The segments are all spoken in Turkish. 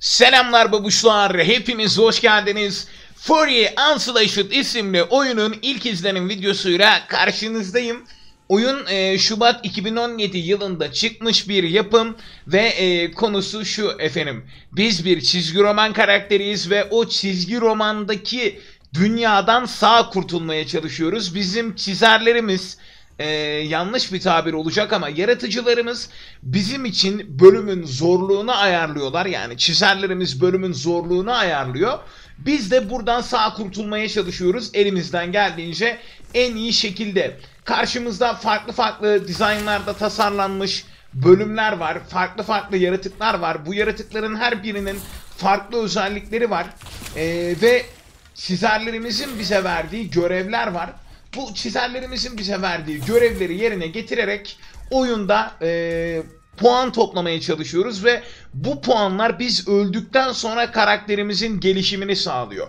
Selamlar babuşlar, hepiniz hoş geldiniz. Fury Unslashed isimli oyunun ilk izlenim videosuyla karşınızdayım. Oyun e, Şubat 2017 yılında çıkmış bir yapım ve e, konusu şu efendim. Biz bir çizgi roman karakteriyiz ve o çizgi romandaki dünyadan sağ kurtulmaya çalışıyoruz. Bizim çizerlerimiz e, yanlış bir tabir olacak ama yaratıcılarımız bizim için bölümün zorluğunu ayarlıyorlar. Yani çizerlerimiz bölümün zorluğunu ayarlıyor. Biz de buradan sağ kurtulmaya çalışıyoruz elimizden geldiğince en iyi şekilde. Karşımızda farklı farklı dizaynlarda tasarlanmış bölümler var. Farklı farklı yaratıklar var. Bu yaratıkların her birinin farklı özellikleri var. E, ve çizerlerimizin bize verdiği görevler var. Bu çizerlerimizin bize verdiği görevleri yerine getirerek oyunda e, puan toplamaya çalışıyoruz ve bu puanlar biz öldükten sonra karakterimizin gelişimini sağlıyor.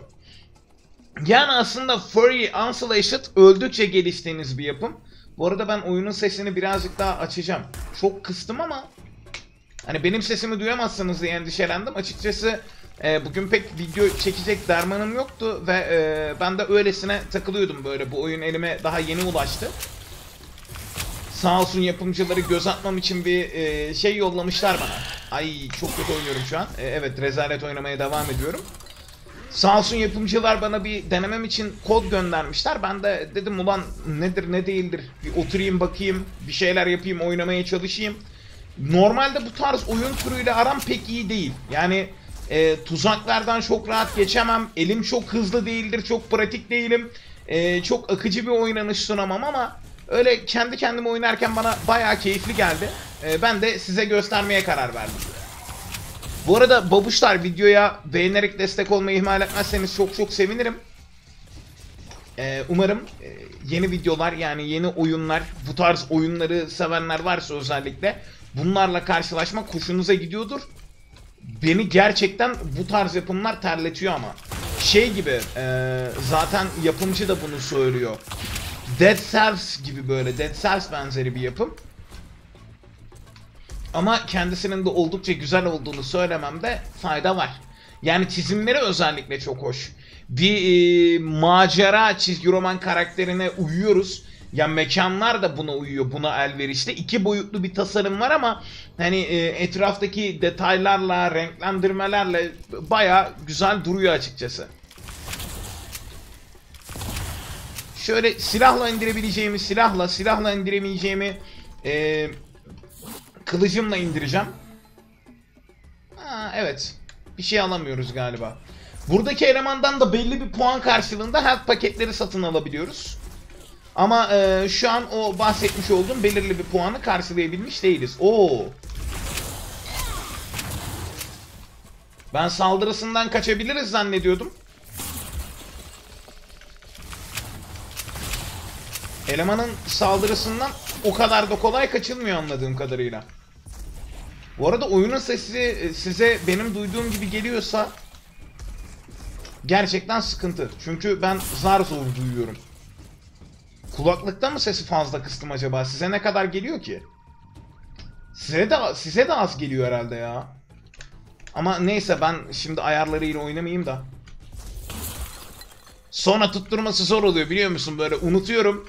Yani aslında Furry Unslashed öldükçe geliştiğiniz bir yapım. Bu arada ben oyunun sesini birazcık daha açacağım. Çok kıstım ama hani benim sesimi duyamazsınız diye endişelendim. Açıkçası e, bugün pek video çekecek dermanım yoktu ve e, ben de öylesine takılıyordum böyle. Bu oyun elime daha yeni ulaştı. Sağ olsun yapımcıları göz atmam için bir e, şey yollamışlar bana. Ay çok kötü oynuyorum şu an. E, evet rezalet oynamaya devam ediyorum. Sağ olsun yapımcılar bana bir denemem için kod göndermişler. Ben de dedim ulan nedir ne değildir. Bir oturayım bakayım, bir şeyler yapayım, oynamaya çalışayım. Normalde bu tarz oyun türüyle aram pek iyi değil. Yani e, tuzaklardan çok rahat geçemem. Elim çok hızlı değildir, çok pratik değilim. E, çok akıcı bir oynanış sunamam ama öyle kendi kendime oynarken bana bayağı keyifli geldi. E, ben de size göstermeye karar verdim. Bu arada babuşlar videoya beğenerek destek olmayı ihmal etmezseniz çok çok sevinirim. Ee, umarım e, yeni videolar yani yeni oyunlar bu tarz oyunları sevenler varsa özellikle bunlarla karşılaşmak hoşunuza gidiyordur. Beni gerçekten bu tarz yapımlar terletiyor ama. Şey gibi e, zaten yapımcı da bunu söylüyor. Dead Cells gibi böyle Dead Cells benzeri bir yapım. Ama kendisinin de oldukça güzel olduğunu söylememde fayda var. Yani çizimleri özellikle çok hoş. Bir e, macera çizgi roman karakterine uyuyoruz. Ya mekanlar da buna uyuyor, buna elverişli. İki boyutlu bir tasarım var ama hani e, etraftaki detaylarla, renklendirmelerle baya güzel duruyor açıkçası. Şöyle silahla indirebileceğimi silahla, silahla indiremeyeceğimi e, kılıcımla indireceğim. Ha, evet. Bir şey alamıyoruz galiba. Buradaki elemandan da belli bir puan karşılığında health paketleri satın alabiliyoruz. Ama e, şu an o bahsetmiş olduğum belirli bir puanı karşılayabilmiş değiliz. Oo. Ben saldırısından kaçabiliriz zannediyordum. Elemanın saldırısından o kadar da kolay kaçılmıyor anladığım kadarıyla. Bu arada oyunun sesi size benim duyduğum gibi geliyorsa gerçekten sıkıntı. Çünkü ben zar zor duyuyorum. Kulaklıkta mı sesi fazla kıstım acaba? Size ne kadar geliyor ki? Size de size de az geliyor herhalde ya. Ama neyse ben şimdi ayarlarıyla oynamayayım da. Sonra tutturması zor oluyor biliyor musun? Böyle unutuyorum.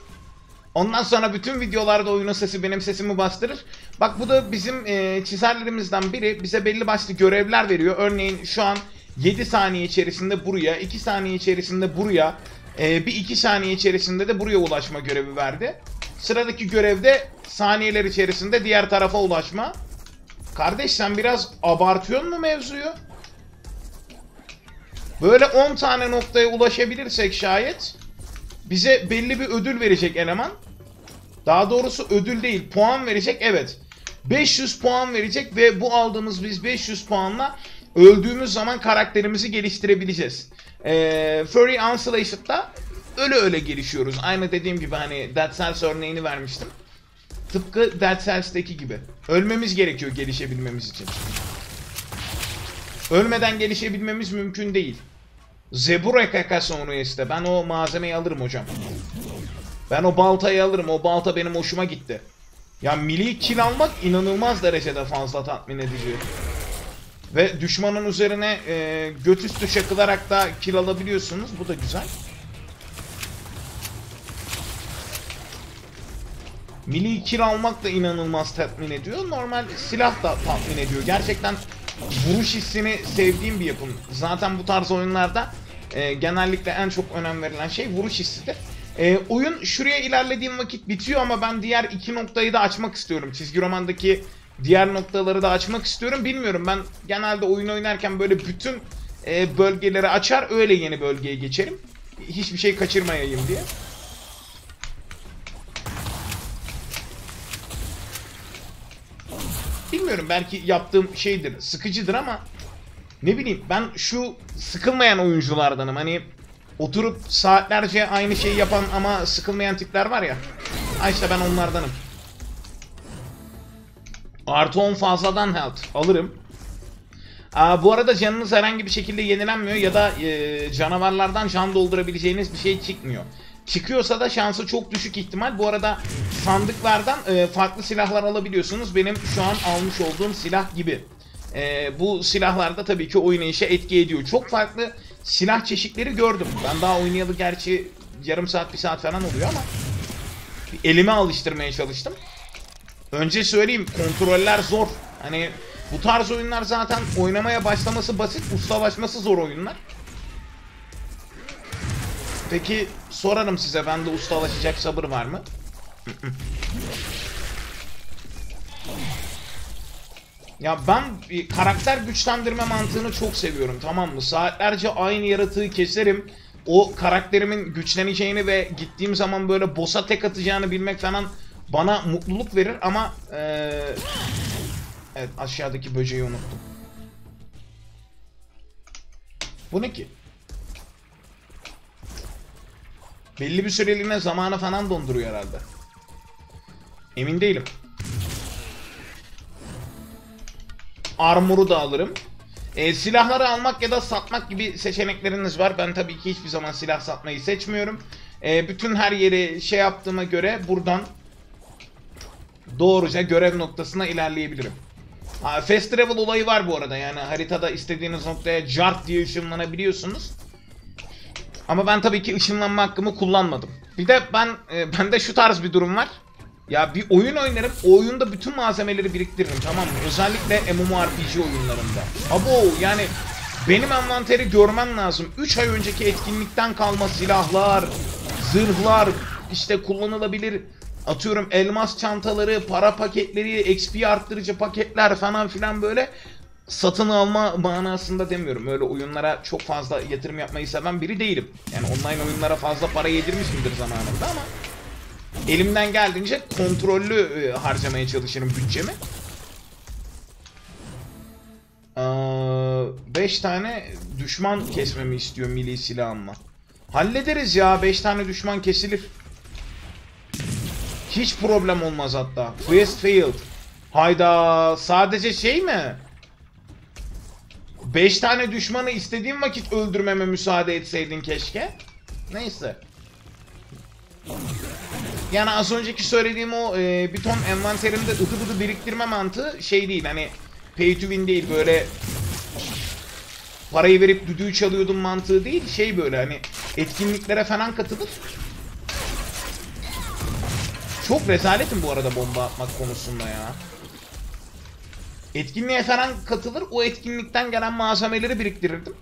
Ondan sonra bütün videolarda oyunun sesi benim sesimi bastırır. Bak bu da bizim e, çizerlerimizden biri bize belli başlı görevler veriyor. Örneğin şu an 7 saniye içerisinde buraya, 2 saniye içerisinde buraya, e, bir 2 saniye içerisinde de buraya ulaşma görevi verdi. Sıradaki görevde saniyeler içerisinde diğer tarafa ulaşma. Kardeş sen biraz abartıyorsun mu mevzuyu? Böyle 10 tane noktaya ulaşabilirsek şayet bize belli bir ödül verecek eleman. Daha doğrusu ödül değil, puan verecek. Evet. 500 puan verecek ve bu aldığımız biz 500 puanla öldüğümüz zaman karakterimizi geliştirebileceğiz. Ee, Furry Unslashed'da öyle öyle gelişiyoruz. Aynı dediğim gibi hani Dead Cells örneğini vermiştim. Tıpkı Dead Cells'teki gibi. Ölmemiz gerekiyor gelişebilmemiz için. Ölmeden gelişebilmemiz mümkün değil. Zebura kakası onu iste. Ben o malzemeyi alırım hocam. Ben o baltayı alırım. O balta benim hoşuma gitti. Ya milli kill almak inanılmaz derecede fazla tatmin edici. Ve düşmanın üzerine e, göt üstü çakılarak da kill alabiliyorsunuz. Bu da güzel. Milli kill almak da inanılmaz tatmin ediyor. Normal silah da tatmin ediyor. Gerçekten vuruş hissini sevdiğim bir yapım. Zaten bu tarz oyunlarda e, genellikle en çok önem verilen şey vuruş hissidir. E, oyun şuraya ilerlediğim vakit bitiyor ama ben diğer iki noktayı da açmak istiyorum. Çizgi romandaki diğer noktaları da açmak istiyorum. Bilmiyorum ben genelde oyun oynarken böyle bütün e, bölgeleri açar öyle yeni bölgeye geçerim. Hiçbir şey kaçırmayayım diye. Bilmiyorum belki yaptığım şeydir, sıkıcıdır ama ne bileyim ben şu sıkılmayan oyunculardanım. Hani oturup saatlerce aynı şeyi yapan ama sıkılmayan tipler var ya. Ha işte ben onlardanım. Artı 10 fazladan health alırım. Aa, bu arada canınız herhangi bir şekilde yenilenmiyor ya da e, canavarlardan can doldurabileceğiniz bir şey çıkmıyor. Çıkıyorsa da şansı çok düşük ihtimal. Bu arada sandıklardan e, farklı silahlar alabiliyorsunuz. Benim şu an almış olduğum silah gibi. E, bu silahlarda tabii ki oynayışa etki ediyor. Çok farklı silah çeşitleri gördüm. Ben daha oynayalı gerçi yarım saat bir saat falan oluyor ama elime alıştırmaya çalıştım. Önce söyleyeyim kontroller zor. Hani bu tarz oyunlar zaten oynamaya başlaması basit, ustalaşması zor oyunlar. Peki sorarım size bende ustalaşacak sabır var mı? ya ben karakter güçlendirme mantığını çok seviyorum tamam mı? Saatlerce aynı yaratığı keserim. O karakterimin güçleneceğini ve gittiğim zaman böyle boss'a tek atacağını bilmek falan bana mutluluk verir ama ee... Evet aşağıdaki böceği unuttum. Bu ne ki? Belli bir süreliğine zamanı falan donduruyor herhalde. Emin değilim. Armor'u da alırım. E, silahları almak ya da satmak gibi seçenekleriniz var. Ben tabii ki hiçbir zaman silah satmayı seçmiyorum. E, bütün her yeri şey yaptığıma göre buradan doğruca görev noktasına ilerleyebilirim. Ha, fast travel olayı var bu arada yani haritada istediğiniz noktaya jart diye ışınlanabiliyorsunuz. Ama ben tabii ki ışınlanma hakkımı kullanmadım. Bir de ben e, bende şu tarz bir durum var. Ya bir oyun oynarım, o oyunda bütün malzemeleri biriktiririm tamam mı? Özellikle MMORPG oyunlarında. Abo yani benim envanteri görmen lazım. 3 ay önceki etkinlikten kalma silahlar, zırhlar, işte kullanılabilir atıyorum elmas çantaları, para paketleri, XP arttırıcı paketler falan filan böyle satın alma manasında demiyorum. Öyle oyunlara çok fazla yatırım yapmayı seven biri değilim. Yani online oyunlara fazla para yedirmişimdir zamanında ama elimden geldiğince kontrollü e, harcamaya çalışırım bütçemi. 5 tane düşman kesmemi istiyor milli silahımla. Hallederiz ya 5 tane düşman kesilir. Hiç problem olmaz hatta. Quest failed. Hayda sadece şey mi? 5 tane düşmanı istediğim vakit öldürmeme müsaade etseydin keşke. Neyse. Yani az önceki söylediğim o e, bir ton envanterimde ıtı bıdı biriktirme mantığı şey değil hani pay to win değil böyle parayı verip düdüğü çalıyordum mantığı değil şey böyle hani etkinliklere falan katılır. Çok rezaletim bu arada bomba atmak konusunda ya. Etkinliğe falan katılır. O etkinlikten gelen malzemeleri biriktirirdim.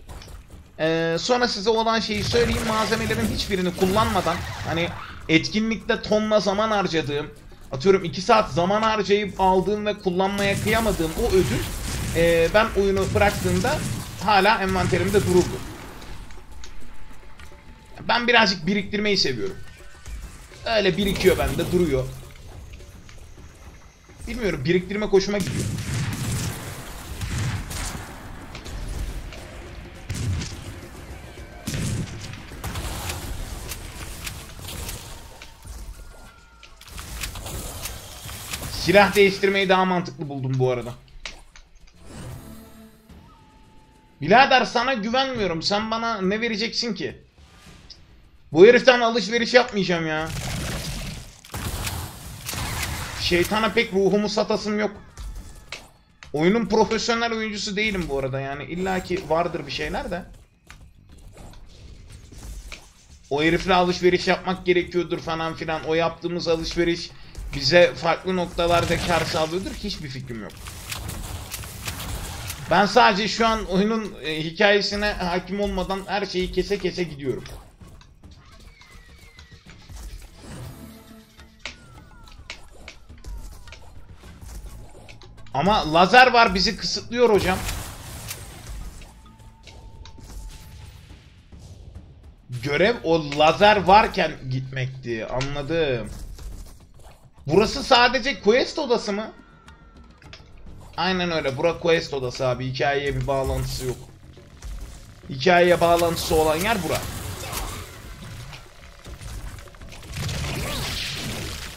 Ee, sonra size olan şeyi söyleyeyim. Malzemelerin hiçbirini kullanmadan hani etkinlikte tonla zaman harcadığım atıyorum 2 saat zaman harcayıp aldığım ve kullanmaya kıyamadığım o ödül e, ben oyunu bıraktığımda hala envanterimde dururdu. Ben birazcık biriktirmeyi seviyorum. Öyle birikiyor bende duruyor. Bilmiyorum biriktirme hoşuma gidiyor. Silah değiştirmeyi daha mantıklı buldum bu arada. Birader sana güvenmiyorum. Sen bana ne vereceksin ki? Bu heriften alışveriş yapmayacağım ya. Şeytana pek ruhumu satasım yok. Oyunun profesyonel oyuncusu değilim bu arada yani illaki vardır bir şeyler de. O herifle alışveriş yapmak gerekiyordur falan filan. O yaptığımız alışveriş bize farklı noktalarda kar sağlıyordur. Hiçbir fikrim yok. Ben sadece şu an oyunun e, hikayesine hakim olmadan her şeyi kese kese gidiyorum. Ama lazer var bizi kısıtlıyor hocam. Görev o lazer varken gitmekti. Anladım. Burası sadece quest odası mı? Aynen öyle. Bura quest odası abi. Hikayeye bir bağlantısı yok. Hikayeye bağlantısı olan yer bura.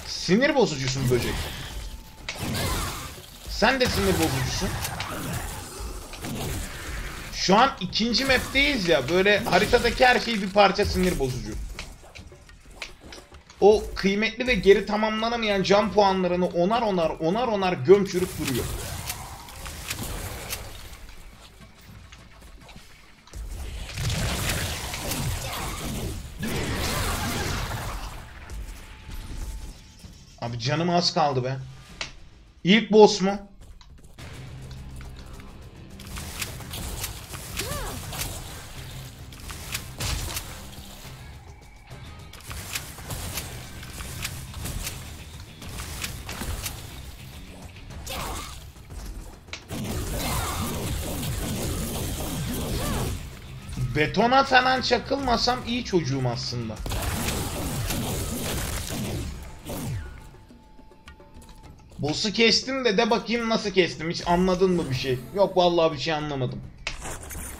Sinir bozucusun böcek. Sen de sinir bozucusun. Şu an ikinci map'teyiz ya. Böyle haritadaki her şey bir parça sinir bozucu. O kıymetli ve geri tamamlanamayan can puanlarını onar onar onar onar gömçürüp duruyor. Abi canım az kaldı be. İlk boss mu? Betona falan çakılmasam iyi çocuğum aslında. Boss'u kestim de de bakayım nasıl kestim. Hiç anladın mı bir şey? Yok vallahi bir şey anlamadım.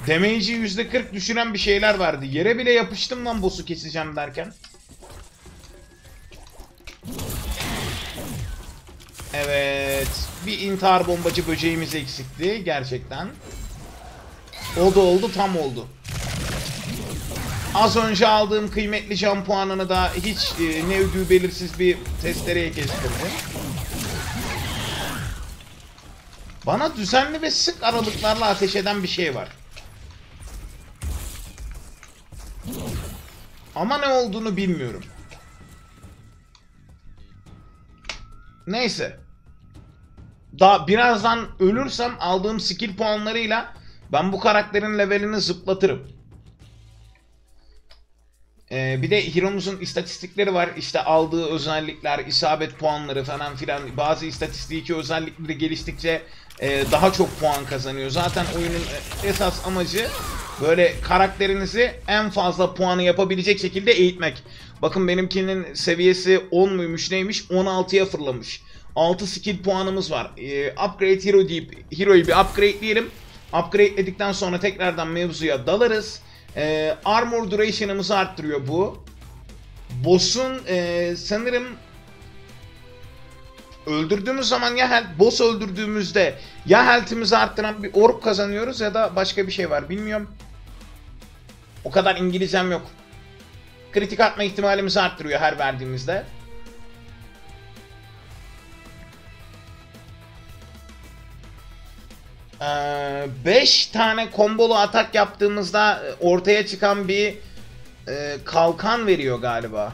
Damage'i %40 düşüren bir şeyler verdi. Yere bile yapıştım lan boss'u keseceğim derken. Evet. Bir intihar bombacı böceğimiz eksikti gerçekten. O da oldu tam oldu. Az önce aldığım kıymetli can puanını da hiç e, ne ödüğü belirsiz bir testereye kestirdim. Bana düzenli ve sık aralıklarla ateş eden bir şey var. Ama ne olduğunu bilmiyorum. Neyse. Daha birazdan ölürsem aldığım skill puanlarıyla ben bu karakterin levelini zıplatırım. Ee, bir de Hero'muzun istatistikleri var. İşte aldığı özellikler, isabet puanları falan filan. Bazı istatistiki özellikleri geliştikçe e, daha çok puan kazanıyor. Zaten oyunun esas amacı böyle karakterinizi en fazla puanı yapabilecek şekilde eğitmek. Bakın benimkinin seviyesi 10 muymuş neymiş 16'ya fırlamış. 6 skill puanımız var. E, upgrade hero deyip hero'yu bir upgrade diyelim. Upgradeledikten sonra tekrardan mevzuya dalarız. E, armor duration'ımızı arttırıyor bu. Boss'un e, sanırım öldürdüğümüz zaman ya health, boss öldürdüğümüzde ya health'imizi arttıran bir orb kazanıyoruz ya da başka bir şey var bilmiyorum. O kadar İngilizcem yok. Kritik atma ihtimalimizi arttırıyor her verdiğimizde. 5 tane kombolu atak yaptığımızda ortaya çıkan bir e, kalkan veriyor galiba.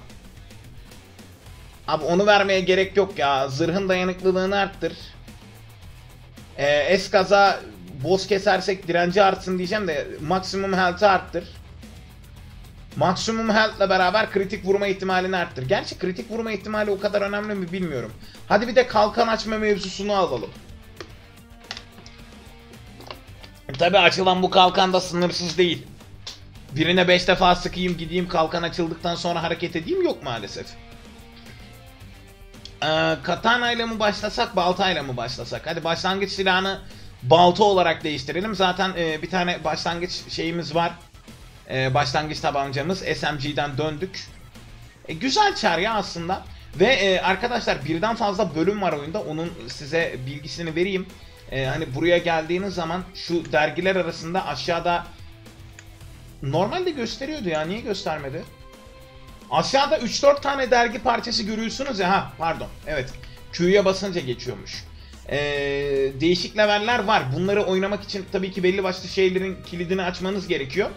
Abi onu vermeye gerek yok ya. Zırhın dayanıklılığını arttır. Ee, eskaza boss kesersek direnci artsın diyeceğim de maksimum health'ı arttır. Maksimum health ile beraber kritik vurma ihtimalini arttır. Gerçi kritik vurma ihtimali o kadar önemli mi bilmiyorum. Hadi bir de kalkan açma mevzusunu alalım. Tabi açılan bu kalkan da sınırsız değil. Birine 5 defa sıkayım gideyim kalkan açıldıktan sonra hareket edeyim yok maalesef. Ee, katana ile mi başlasak balta ile mi başlasak? Hadi başlangıç silahını balta olarak değiştirelim. Zaten e, bir tane başlangıç şeyimiz var. E, başlangıç tabancamız SMG'den döndük. E, güzel çar ya aslında. Ve e, arkadaşlar birden fazla bölüm var oyunda. Onun size bilgisini vereyim. E, hani buraya geldiğiniz zaman şu dergiler arasında aşağıda normalde gösteriyordu ya niye göstermedi? Aşağıda 3-4 tane dergi parçası görüyorsunuz ya ha pardon evet Q'ya basınca geçiyormuş. e, değişik leveller var. Bunları oynamak için tabii ki belli başlı şeylerin kilidini açmanız gerekiyor.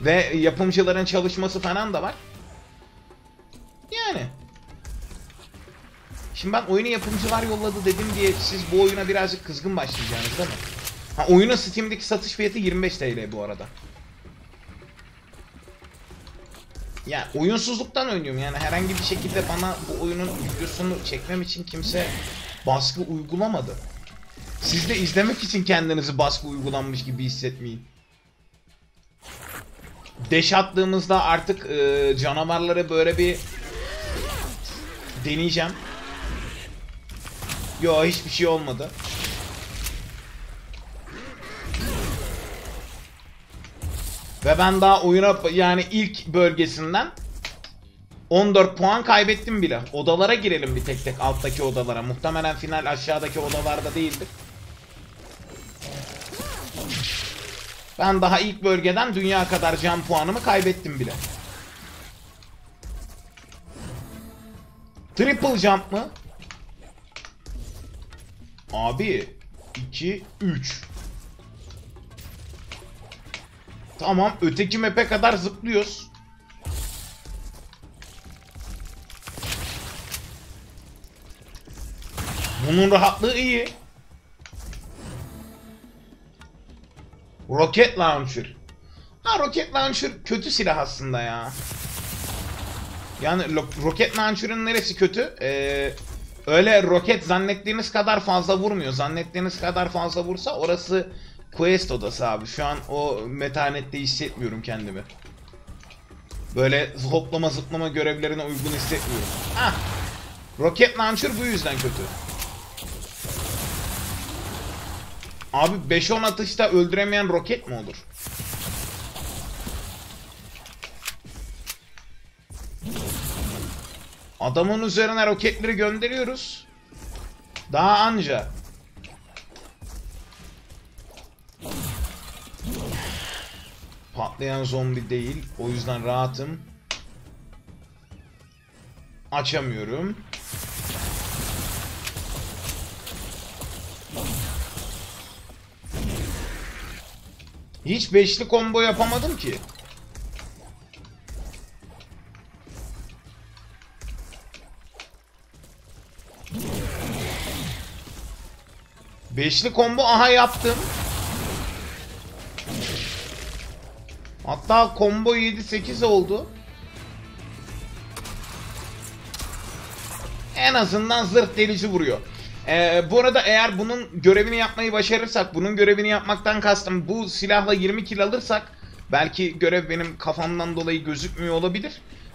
Ve yapımcıların çalışması falan da var. Yani. Şimdi ben oyunu yapımcılar yolladı dedim diye siz bu oyuna birazcık kızgın başlayacaksınız değil mi? Ha, oyunun Steam'deki satış fiyatı 25 TL bu arada. Ya oyunsuzluktan oynuyorum yani herhangi bir şekilde bana bu oyunun videosunu çekmem için kimse baskı uygulamadı. Siz de izlemek için kendinizi baskı uygulanmış gibi hissetmeyin. Deş attığımızda artık e, canavarları böyle bir deneyeceğim. Yo hiçbir şey olmadı. Ve ben daha oyuna yani ilk bölgesinden 14 puan kaybettim bile. Odalara girelim bir tek tek alttaki odalara. Muhtemelen final aşağıdaki odalarda değildir. Ben daha ilk bölgeden dünya kadar can puanımı kaybettim bile. Triple jump mı? Abi 2 3 Tamam öteki map'e kadar zıplıyoruz. Bunun rahatlığı iyi. Rocket Launcher. Ha Rocket Launcher kötü silah aslında ya. Yani Rocket Launcher'ın neresi kötü? Ee, öyle roket zannettiğiniz kadar fazla vurmuyor. Zannettiğiniz kadar fazla vursa orası Quest odası abi. Şu an o metanette hissetmiyorum kendimi. Böyle hoplama zıplama görevlerine uygun hissetmiyorum. Ah! Rocket Launcher bu yüzden kötü. Abi 5-10 atışta öldüremeyen roket mi olur? Adamın üzerine roketleri gönderiyoruz. Daha anca. Patlayan zombi değil. O yüzden rahatım. Açamıyorum. Hiç beşli combo yapamadım ki. Beşli combo aha yaptım. Hatta combo 7-8 oldu. En azından zırh delici vuruyor. Ee, bu arada eğer bunun görevini yapmayı başarırsak, bunun görevini yapmaktan kastım bu silahla 20 kill alırsak, belki görev benim kafamdan dolayı gözükmüyor olabilir.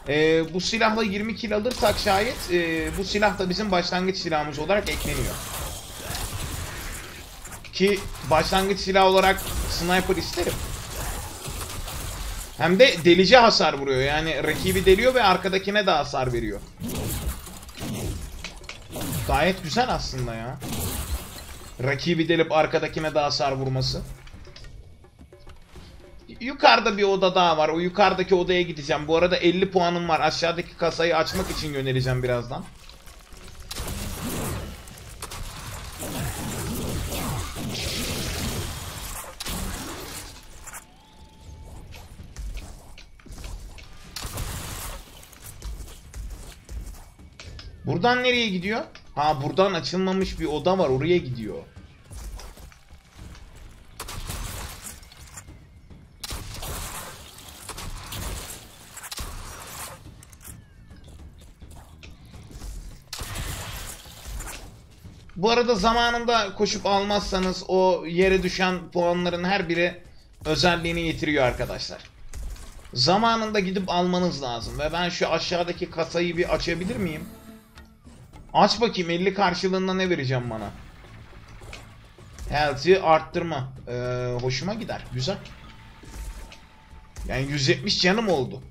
Ee, bu silahla 20 kill alırsak şayet, e, bu silah da bizim başlangıç silahımız olarak ekleniyor. Ki başlangıç silah olarak sniper isterim. Hem de delici hasar vuruyor. Yani rakibi deliyor ve arkadakine de hasar veriyor. Gayet güzel aslında ya. Rakibi delip arkadakine de hasar vurması. Yukarıda bir oda daha var. O yukarıdaki odaya gideceğim. Bu arada 50 puanım var. Aşağıdaki kasayı açmak için yöneleceğim birazdan. Buradan nereye gidiyor? Ha buradan açılmamış bir oda var oraya gidiyor. Bu arada zamanında koşup almazsanız o yere düşen puanların her biri özelliğini yitiriyor arkadaşlar. Zamanında gidip almanız lazım ve ben şu aşağıdaki kasayı bir açabilir miyim? Aç bakayım 50 karşılığında ne vereceğim bana. Health'i arttırma. Ee, hoşuma gider. Güzel. Yani 170 canım oldu.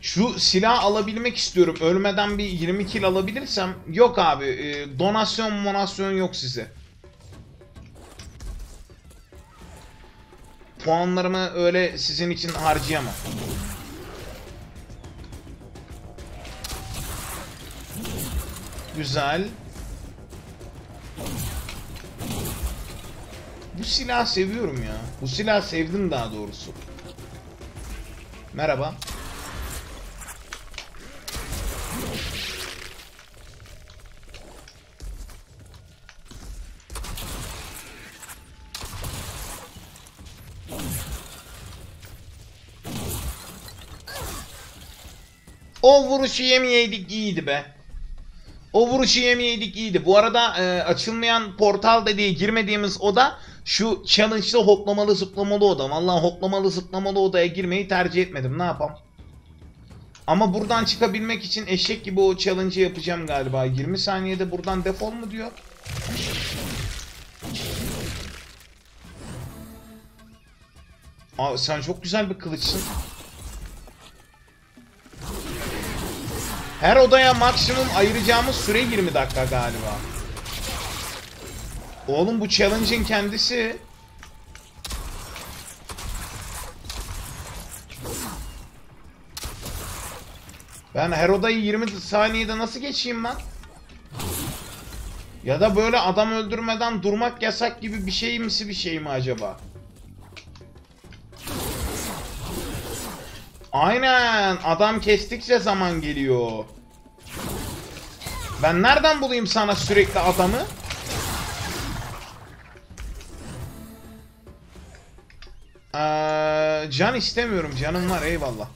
Şu silah alabilmek istiyorum. Ölmeden bir 20 kill alabilirsem. Yok abi. E, donasyon monasyon yok size. Puanlarımı öyle sizin için harcayamam. Güzel. Bu silah seviyorum ya. Bu silah sevdim daha doğrusu. Merhaba. O vuruşu yemeyeydik iyiydi be. O vuruşu yemeyeydik iyiydi. Bu arada e, açılmayan portal dediği girmediğimiz oda şu challenge'da hoplamalı zıplamalı oda. Vallahi hoplamalı zıplamalı odaya girmeyi tercih etmedim. Ne yapam? Ama buradan çıkabilmek için eşek gibi o challenge'ı yapacağım galiba. 20 saniyede buradan defol mu diyor? Aa, sen çok güzel bir kılıçsın. Her odaya maksimum ayıracağımız süre 20 dakika galiba. Oğlum bu challenge'in kendisi. Ben her odayı 20 saniyede nasıl geçeyim ben? Ya da böyle adam öldürmeden durmak yasak gibi bir şey misi bir şey mi acaba? Aynen. Adam kestikçe zaman geliyor. Ben nereden bulayım sana sürekli adamı? Ee, can istemiyorum. Canım var eyvallah.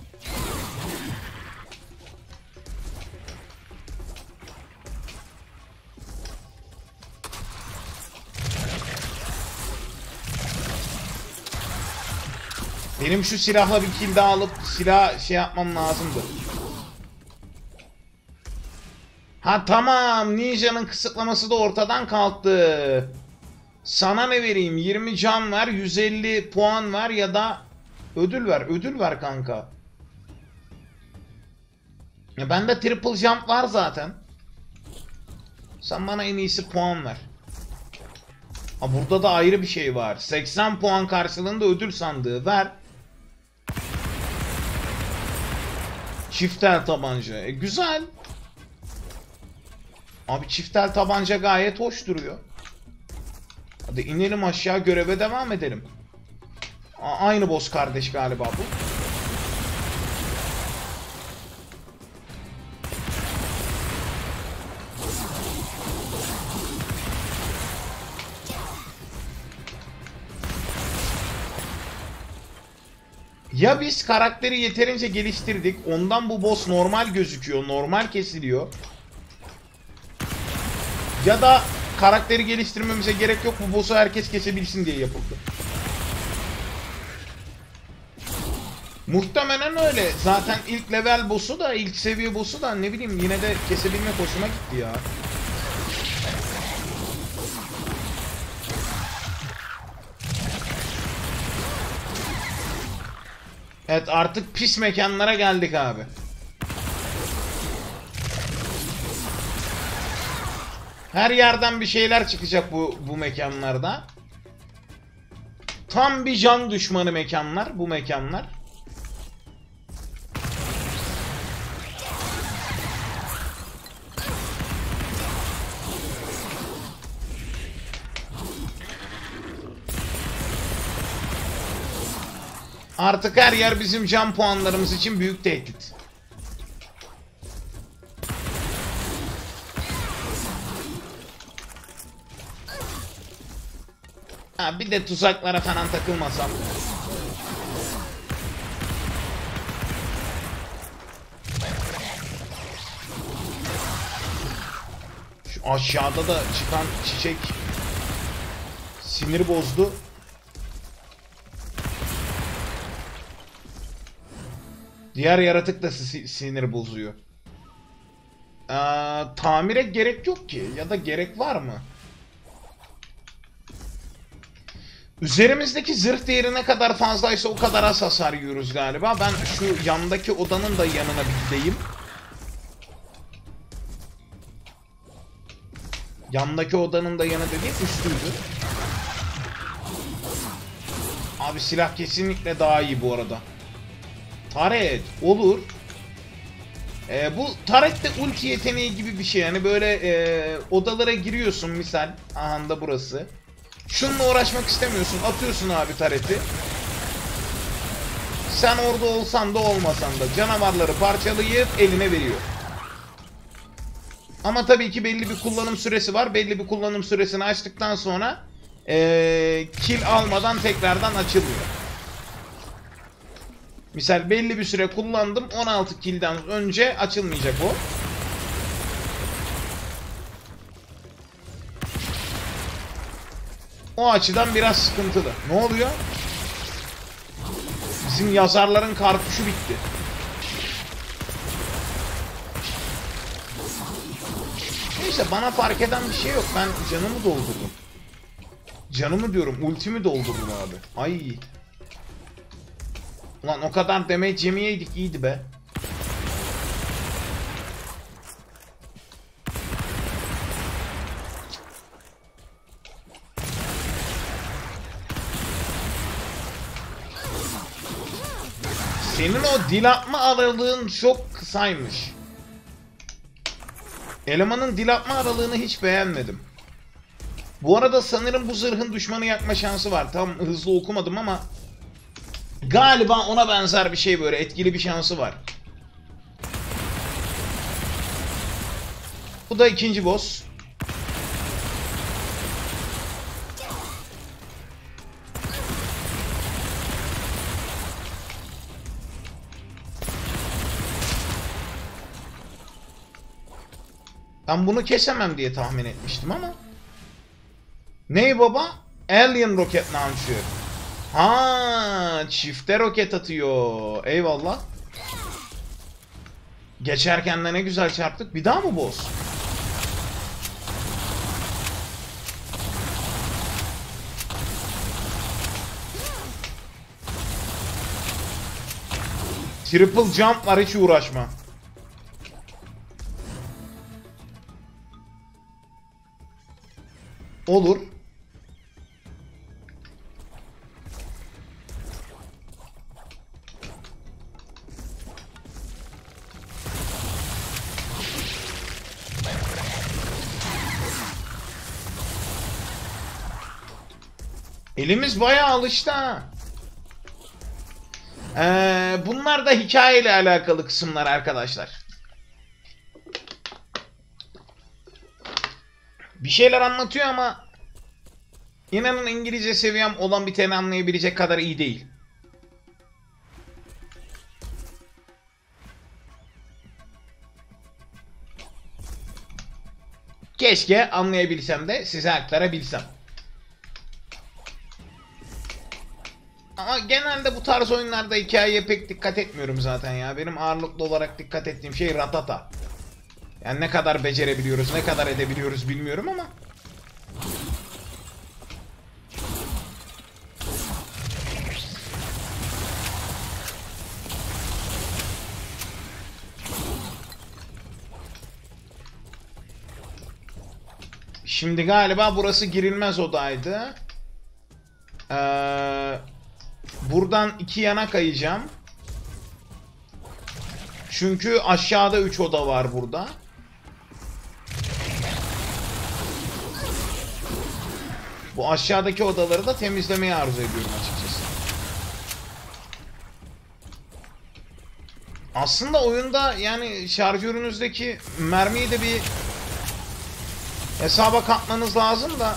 Benim şu silahla bir kill daha alıp silah şey yapmam lazımdı. Ha tamam Ninja'nın kısıtlaması da ortadan kalktı. Sana ne vereyim? 20 can ver, 150 puan ver ya da ödül ver. Ödül ver kanka. Ya bende triple jump var zaten. Sen bana en iyisi puan ver. Ha burada da ayrı bir şey var. 80 puan karşılığında ödül sandığı ver. Çiftel tabanca. E, güzel. Abi çiftel tabanca gayet hoş duruyor. Hadi inelim aşağı göreve devam edelim. A aynı boss kardeş galiba bu. Ya biz karakteri yeterince geliştirdik. Ondan bu boss normal gözüküyor. Normal kesiliyor. Ya da karakteri geliştirmemize gerek yok. Bu boss'u herkes kesebilsin diye yapıldı. Muhtemelen öyle. Zaten ilk level boss'u da, ilk seviye boss'u da ne bileyim yine de kesebilmek hoşuma gitti ya. Evet artık pis mekanlara geldik abi. Her yerden bir şeyler çıkacak bu bu mekanlarda. Tam bir can düşmanı mekanlar bu mekanlar. Artık her yer bizim can puanlarımız için büyük tehdit. Ha bir de tuzaklara falan takılmasam. Şu aşağıda da çıkan çiçek sinir bozdu. Diğer yaratık da si- sinir bozuyor. Ee, tamire gerek yok ki. Ya da gerek var mı? Üzerimizdeki zırh değeri ne kadar fazlaysa o kadar az hasar yiyoruz galiba. Ben şu yandaki odanın da yanına bir gideyim. Yandaki odanın da yanı dediğim üstüydü. Abi silah kesinlikle daha iyi bu arada. Taret olur. Ee, bu Taret de ulti yeteneği gibi bir şey. Yani böyle e, odalara giriyorsun misal. Aha da burası. Şununla uğraşmak istemiyorsun. Atıyorsun abi Taret'i. Sen orada olsan da olmasan da canavarları parçalayıp eline veriyor. Ama tabii ki belli bir kullanım süresi var. Belli bir kullanım süresini açtıktan sonra ee, kill almadan tekrardan açılıyor. Misal belli bir süre kullandım. 16 kill'den önce açılmayacak o. O açıdan biraz sıkıntılı. Ne oluyor? Bizim yazarların kartuşu bitti. Neyse bana fark eden bir şey yok. Ben canımı doldurdum. Canımı diyorum. Ultimi doldurdum abi. Ay. Ulan o kadar damage yemeyeydik iyiydi be. Senin o dil atma aralığın çok kısaymış. Elemanın dil atma aralığını hiç beğenmedim. Bu arada sanırım bu zırhın düşmanı yakma şansı var. Tam hızlı okumadım ama galiba ona benzer bir şey böyle etkili bir şansı var. Bu da ikinci boss. Ben bunu kesemem diye tahmin etmiştim ama. Ney baba? Alien roket launcher. Ha, çifte roket atıyor. Eyvallah. Geçerken de ne güzel çarptık. Bir daha mı boss? Triple jump var hiç uğraşma. Olur. Elimiz bayağı alıştı ha. Ee, bunlar da hikayeyle alakalı kısımlar arkadaşlar. Bir şeyler anlatıyor ama inanın İngilizce seviyem olan biteni anlayabilecek kadar iyi değil. Keşke anlayabilsem de size aktarabilsem. Ama genelde bu tarz oyunlarda hikayeye pek dikkat etmiyorum zaten ya. Benim ağırlıklı olarak dikkat ettiğim şey ratata. Yani ne kadar becerebiliyoruz, ne kadar edebiliyoruz bilmiyorum ama. Şimdi galiba burası girilmez odaydı. Ee, buradan iki yana kayacağım. Çünkü aşağıda 3 oda var burada. Bu aşağıdaki odaları da temizlemeyi arzu ediyorum açıkçası. Aslında oyunda yani şarjörünüzdeki mermiyi de bir hesaba katmanız lazım da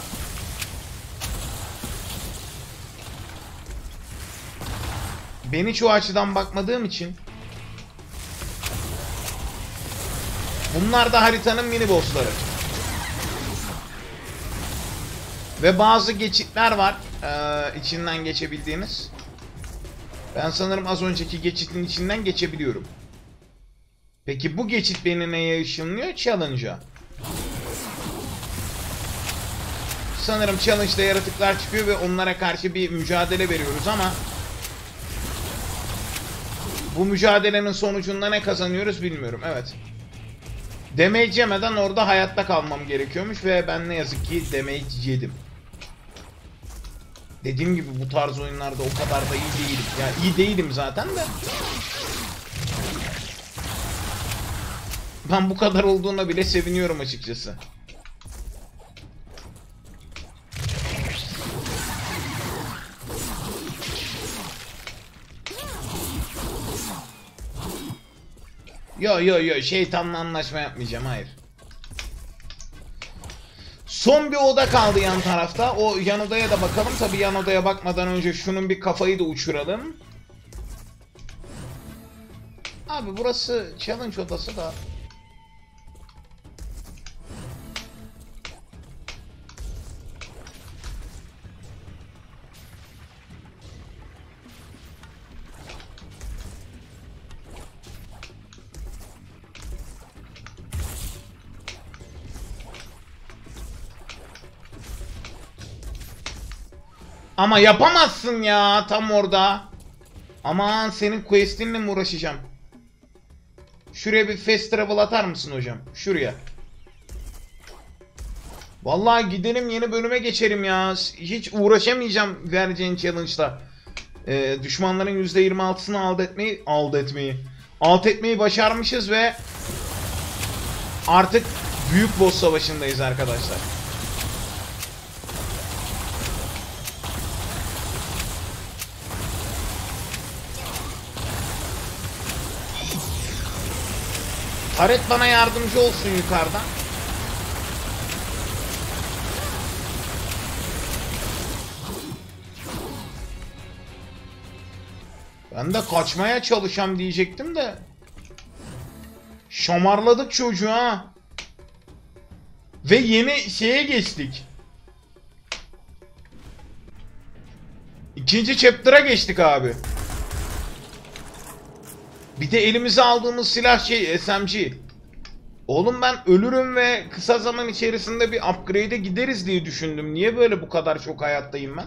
ben hiç o açıdan bakmadığım için bunlar da haritanın mini bossları. Ve bazı geçitler var ee, içinden geçebildiğiniz. Ben sanırım az önceki geçitin içinden geçebiliyorum. Peki bu geçit beni neye ışınlıyor? Challenge'a. Sanırım challenge'da yaratıklar çıkıyor ve onlara karşı bir mücadele veriyoruz ama bu mücadelenin sonucunda ne kazanıyoruz bilmiyorum. Evet. Damage yemeden orada hayatta kalmam gerekiyormuş ve ben ne yazık ki damage yedim. Dediğim gibi bu tarz oyunlarda o kadar da iyi değilim. Ya iyi değilim zaten de. Ben bu kadar olduğuna bile seviniyorum açıkçası. Yo yo yo şeytanla anlaşma yapmayacağım hayır. Son bir oda kaldı yan tarafta. O yan odaya da bakalım. Tabi yan odaya bakmadan önce şunun bir kafayı da uçuralım. Abi burası challenge odası da. Ama yapamazsın ya tam orada. Aman senin questinle mi uğraşacağım? Şuraya bir fast travel atar mısın hocam? Şuraya. Vallahi gidelim yeni bölüme geçelim ya. Hiç uğraşamayacağım vereceğin challenge'da. Ee, düşmanların %26'sını alt etmeyi, alt etmeyi, alt etmeyi başarmışız ve artık büyük boss savaşındayız arkadaşlar. Taret bana yardımcı olsun yukarıdan. Ben de kaçmaya çalışam diyecektim de. Şamarladık çocuğu ha. Ve yeni şeye geçtik. İkinci chapter'a geçtik abi. Bir de elimize aldığımız silah şey SMG. Oğlum ben ölürüm ve kısa zaman içerisinde bir upgrade'e gideriz diye düşündüm. Niye böyle bu kadar çok hayattayım ben?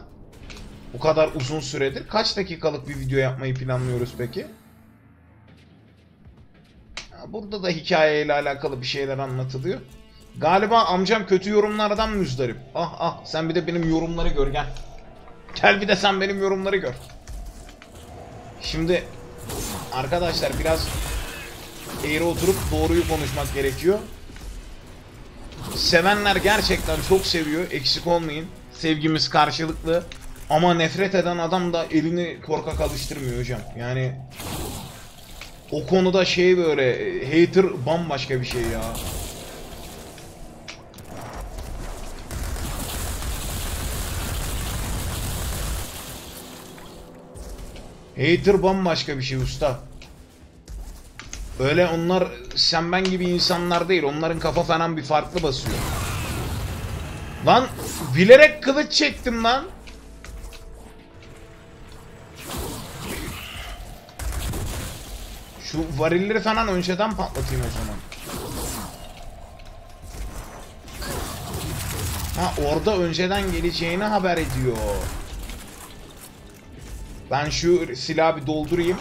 Bu kadar uzun süredir. Kaç dakikalık bir video yapmayı planlıyoruz peki? Burada da hikayeyle alakalı bir şeyler anlatılıyor. Galiba amcam kötü yorumlardan müzdarip. Ah ah sen bir de benim yorumları gör gel. Gel bir de sen benim yorumları gör. Şimdi arkadaşlar biraz eğri oturup doğruyu konuşmak gerekiyor. Sevenler gerçekten çok seviyor. Eksik olmayın. Sevgimiz karşılıklı. Ama nefret eden adam da elini korkak alıştırmıyor hocam. Yani o konuda şey böyle hater bambaşka bir şey ya. Hater bambaşka bir şey usta. Öyle onlar sen ben gibi insanlar değil. Onların kafa falan bir farklı basıyor. Lan bilerek kılıç çektim lan. Şu varilleri falan önceden patlatayım o zaman. Ha orada önceden geleceğini haber ediyor. Ben şu silahı bir doldurayım.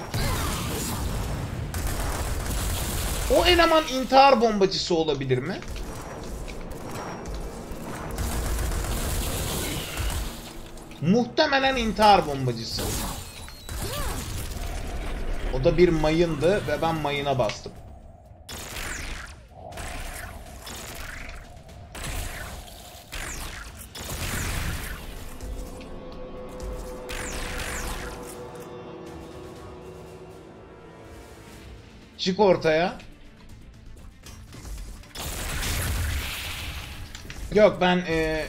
O eleman intihar bombacısı olabilir mi? Muhtemelen intihar bombacısı. O da bir mayındı ve ben mayına bastım. Çık ortaya. Yok ben ee...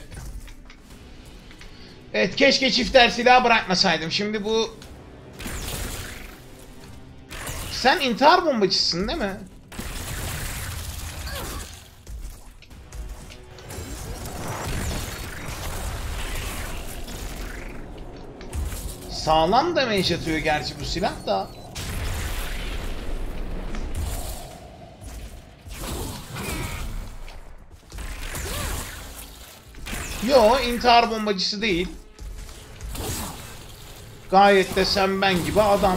Evet keşke çifter silah bırakmasaydım. Şimdi bu sen intihar bombacısın değil mi? Sağlam damage atıyor gerçi bu silah da. Yo intihar bombacısı değil. Gayet de sen ben gibi adam.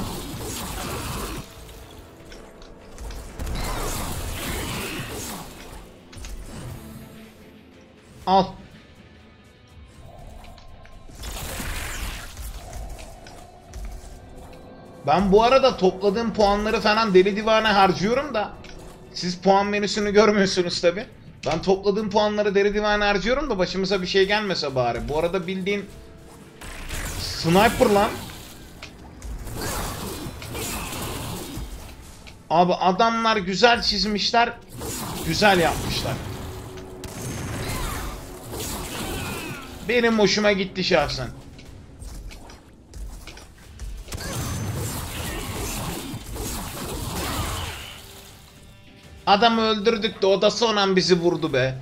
Al. Ben bu arada topladığım puanları falan deli divane harcıyorum da siz puan menüsünü görmüyorsunuz tabi. Ben topladığım puanları deli divane harcıyorum da başımıza bir şey gelmese bari. Bu arada bildiğin sniper lan. Abi adamlar güzel çizmişler, güzel yapmışlar. Benim hoşuma gitti şahsen. Adamı öldürdük de o da son an bizi vurdu be.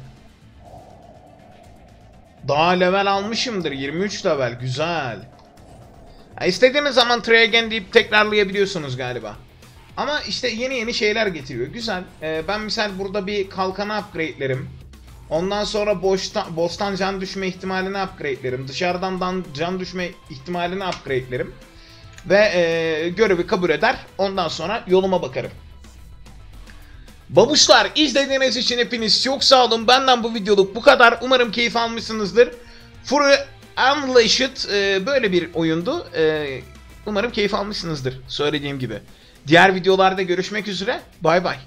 Daha level almışımdır. 23 level. Güzel. Ha, istediğiniz zaman try again deyip tekrarlayabiliyorsunuz galiba. Ama işte yeni yeni şeyler getiriyor. Güzel. Ee, ben misal burada bir kalkanı upgrade'lerim. Ondan sonra boştan, boss'tan can düşme ihtimalini upgrade'lerim. Dışarıdan dan, can düşme ihtimalini upgrade'lerim. Ve ee, görevi kabul eder. Ondan sonra yoluma bakarım. Babuşlar izlediğiniz için hepiniz çok sağ olun. Benden bu videoluk bu kadar. Umarım keyif almışsınızdır. Fury Unleashed e, böyle bir oyundu. E, umarım keyif almışsınızdır söylediğim gibi. Diğer videolarda görüşmek üzere. Bay bay.